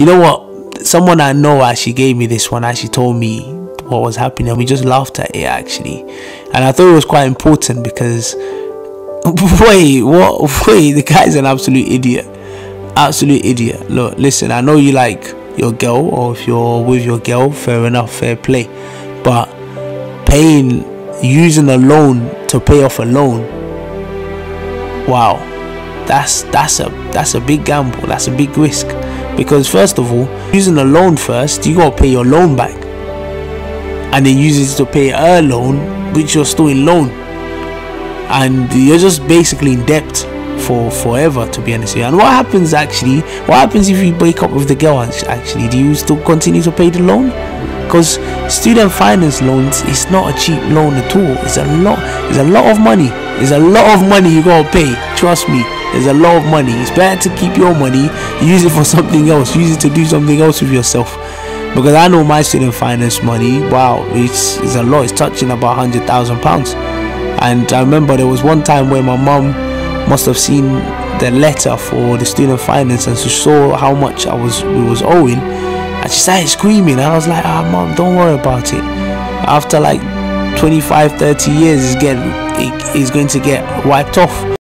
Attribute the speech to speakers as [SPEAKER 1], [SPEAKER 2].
[SPEAKER 1] you know what? Someone I know actually gave me this one. Actually told me what was happening. We just laughed at it actually, and I thought it was quite important because wait, what? Wait, the guy's an absolute idiot. Absolute idiot. Look, listen. I know you like your girl, or if you're with your girl, fair enough, fair play. But paying, using a loan to pay off a loan. Wow, that's that's a that's a big gamble. That's a big risk because first of all, using a loan first, you gotta pay your loan back, and then use it to pay a loan which you're still in loan, and you're just basically in debt for forever to be honest with you. And what happens actually? What happens if you break up with the girl? Actually, do you still continue to pay the loan? Because student finance loans is not a cheap loan at all. It's a lot. It's a lot of money. It's a lot of money you gotta pay. Trust me. There's a lot of money. It's better to keep your money, use it for something else, use it to do something else with yourself. Because I know my student finance money, wow, it's, it's a lot. It's touching about hundred thousand pounds. And I remember there was one time where my mom must have seen the letter for the student finance and she saw how much I was we was owing and she started screaming and I was like ah oh, mom don't worry about it after like 25 30 years it's getting it is going to get wiped off